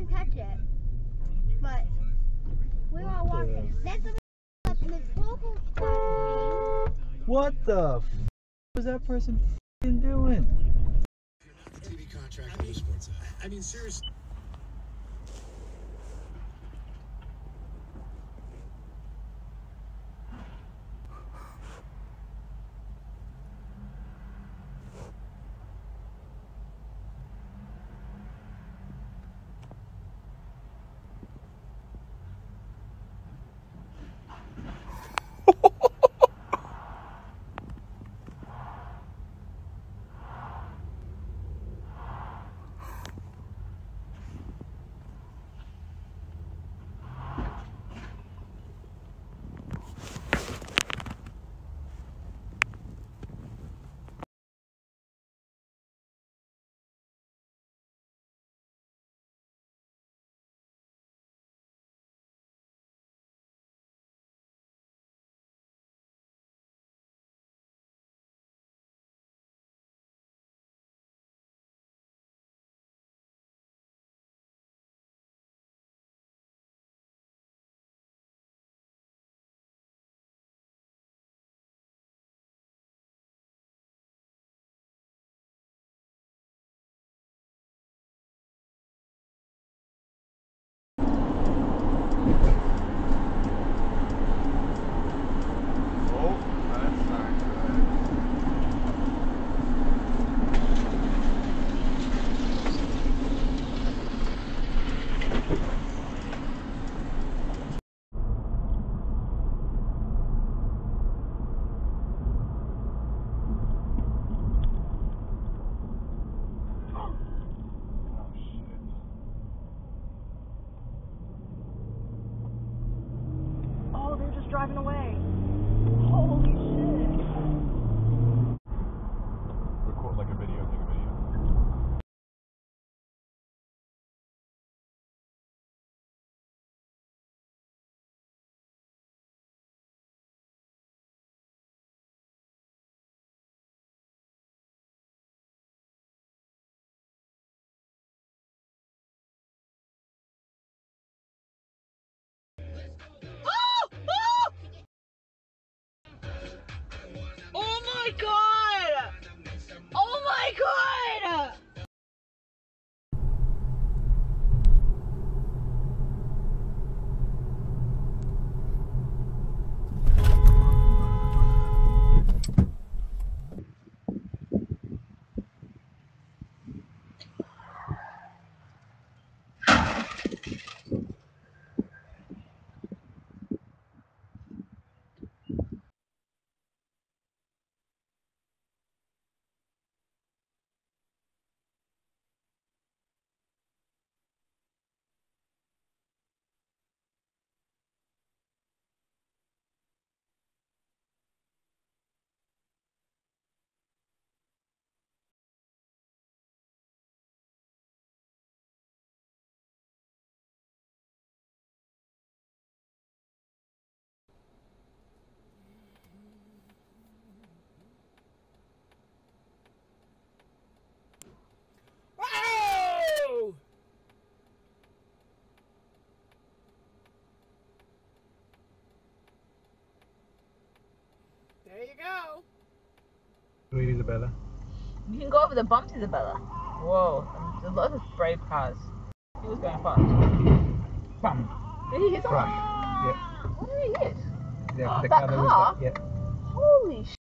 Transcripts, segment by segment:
We didn't touch it, but we were walking. Then somebody Miss Poco came. What the f was that person f***ing doing? TV contract for the sports. I mean, seriously. My god! Oh my god! There you go. Wait, Isabella. You can go over the bumps, Isabella. Whoa, there's lot of brave cars. He was going fast. Bam. Did he hit someone? Crash. Yeah. What did he hit? The, oh, the That car that car? yeah. Holy sh!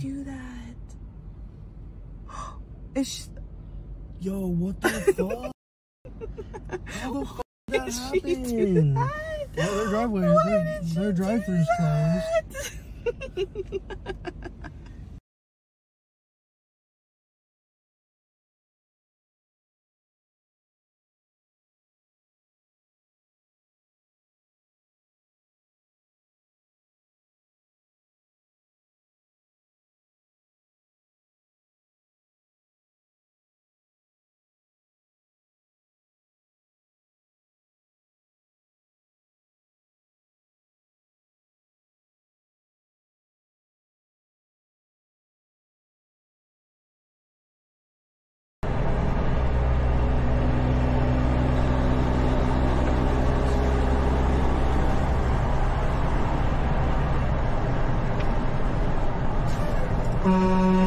Do that? It's Yo, what the fuck? How the fuck did that Did she do happen? that? Well, their driveway, Why their, their drive-through's closed. Mm-hmm.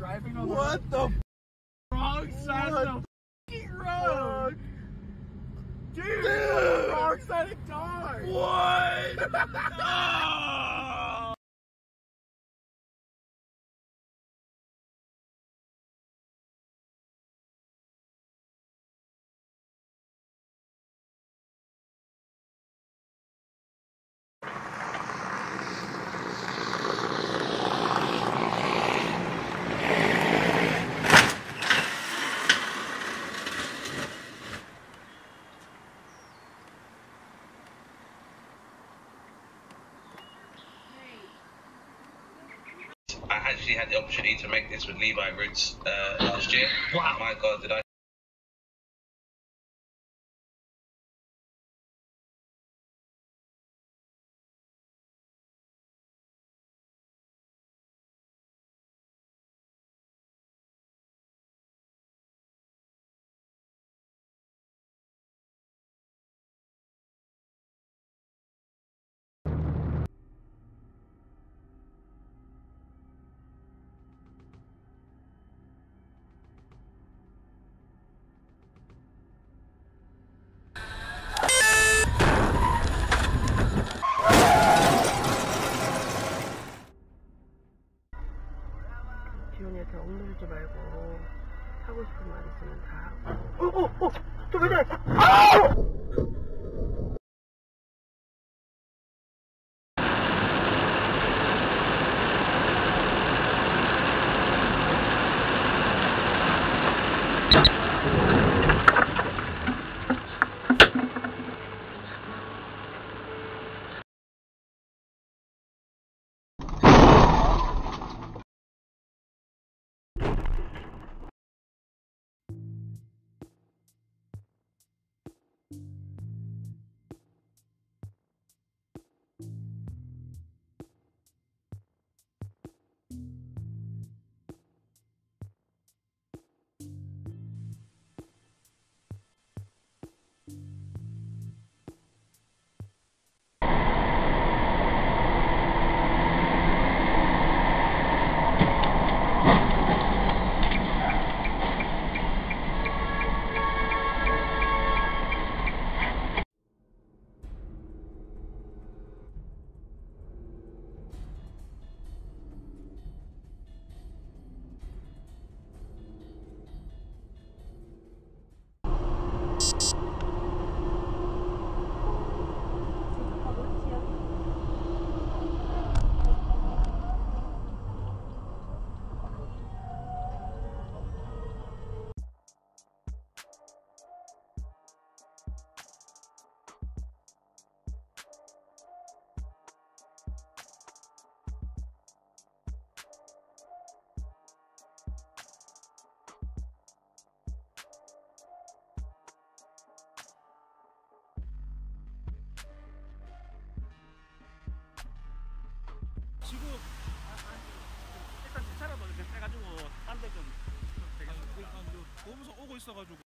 Driving on What the? wrong side What of the road. Dude, Dude. the wrong side of dog. What? I actually had the opportunity to make this with Levi Roots uh, last year. Wow. my God, did I 그러지 말고 하고 싶은 말 있으면 다 하고. 어, 어, 어, 저왜 저래? 아! 아, 한번 좀 빼가지고 딴 데좀 되게 보면서 오고 있어가지고.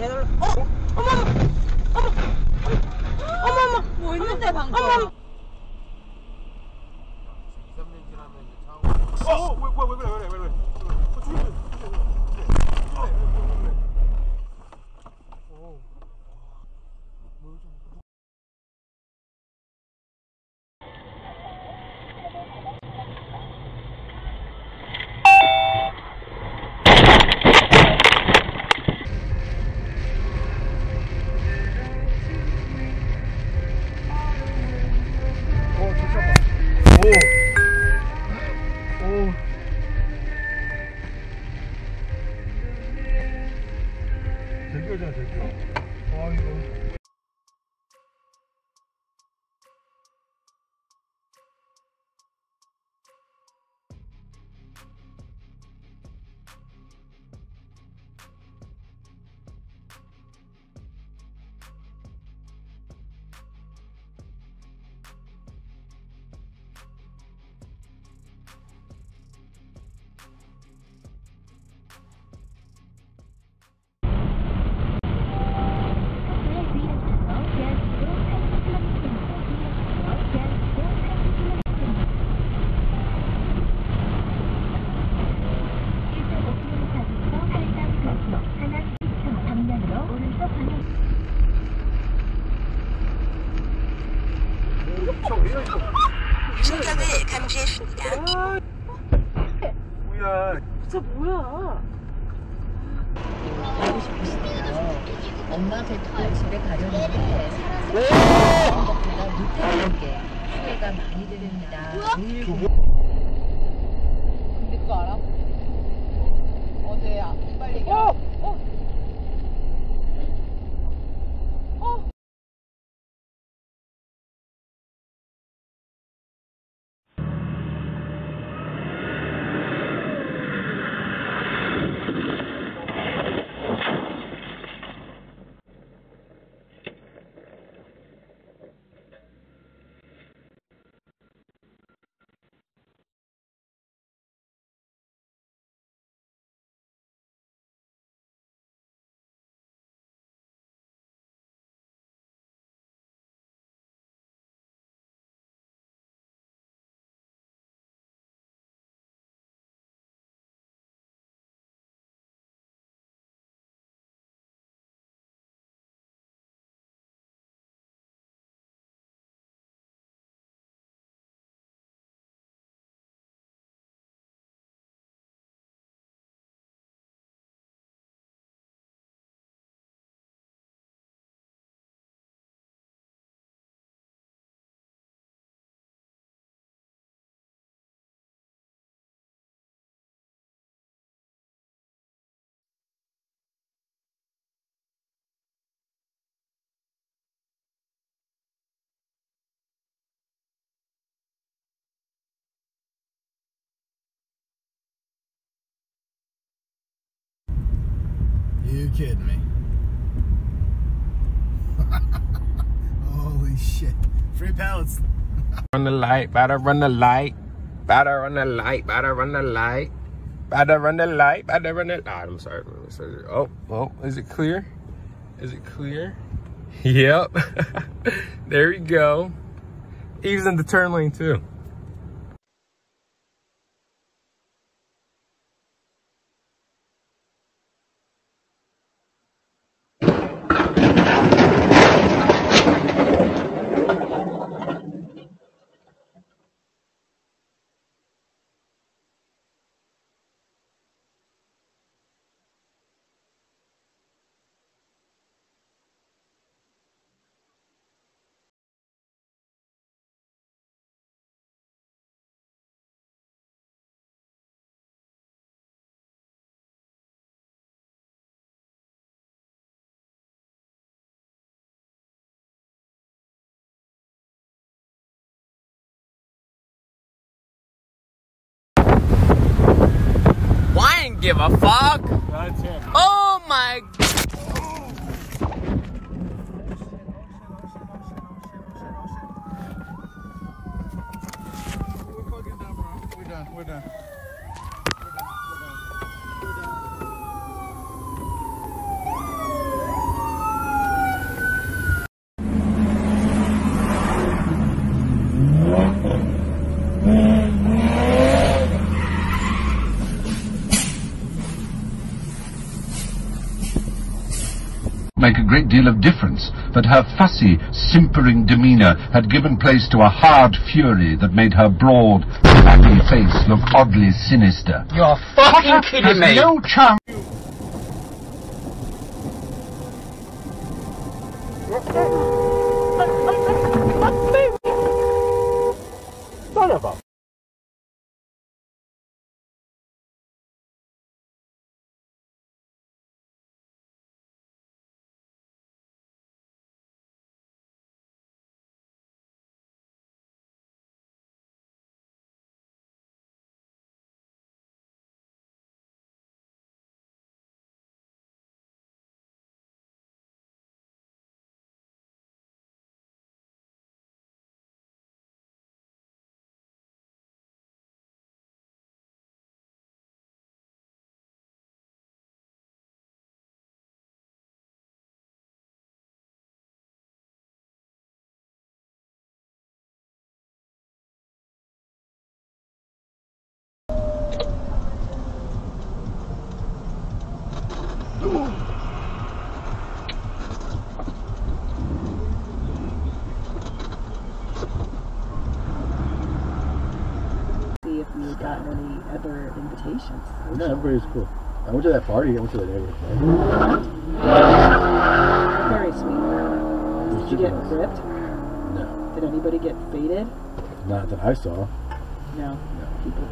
해달라. 어? 어머, 어머, 어머, 어머, 어머, 뭐 있는데 방금? 어머, 어머. 어, 왜, 왜, 왜 그래, 왜 그래, 왜 그래. 진짜 뭐야? 가고 싶으시대요. 엄마 뵙고 집에 가려는데 가는 것보다 못하는 게 후회가 많이 됩니다. 늘 근데 그거 알아? 어제 아, 이빨 얘기. 어! 어! 어! You kidding me? Holy shit. Free pallets. Run the light, better run the light, better run the light, better run the light, better run the light, better run the light. I'm sorry. Oh, oh, is it clear? Is it clear? Yep. there we go. Eve's in the turn lane too. Give a fuck? That's him. Oh my We're fucking done, bro. We're done. We're done. Great deal of difference, that her fussy, simpering demeanour had given place to a hard fury that made her broad, happy face look oddly sinister. You're fucking kidding has me. no chance of a. See if you gotten any invitations. No, everybody's cool. I went to that party. I went to the neighborhood party. Very sweet. Did you get ripped? No, Did anybody get faded? not that I saw. No. No. People.